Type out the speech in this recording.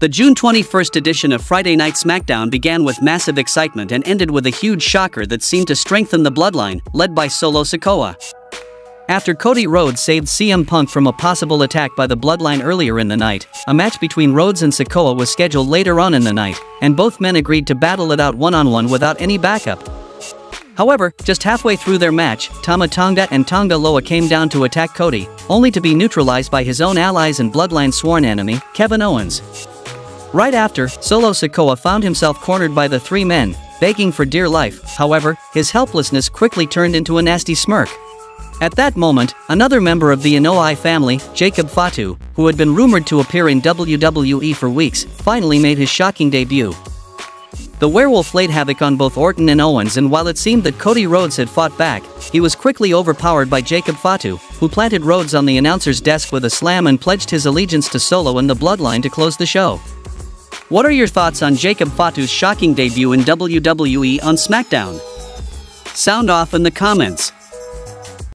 The June 21st edition of Friday Night SmackDown began with massive excitement and ended with a huge shocker that seemed to strengthen the bloodline, led by Solo Sikoa. After Cody Rhodes saved CM Punk from a possible attack by the Bloodline earlier in the night, a match between Rhodes and Sikoa was scheduled later on in the night, and both men agreed to battle it out one-on-one -on -one without any backup. However, just halfway through their match, Tama Tonga and Tonga Loa came down to attack Cody, only to be neutralized by his own allies and Bloodline sworn enemy, Kevin Owens. Right after, Solo Sikoa found himself cornered by the three men, begging for dear life, however, his helplessness quickly turned into a nasty smirk. At that moment, another member of the Anoa'i family, Jacob Fatu, who had been rumored to appear in WWE for weeks, finally made his shocking debut. The werewolf laid havoc on both Orton and Owens and while it seemed that Cody Rhodes had fought back, he was quickly overpowered by Jacob Fatu, who planted Rhodes on the announcer's desk with a slam and pledged his allegiance to Solo and the Bloodline to close the show. What are your thoughts on Jacob Fatu's shocking debut in WWE on SmackDown? Sound off in the comments.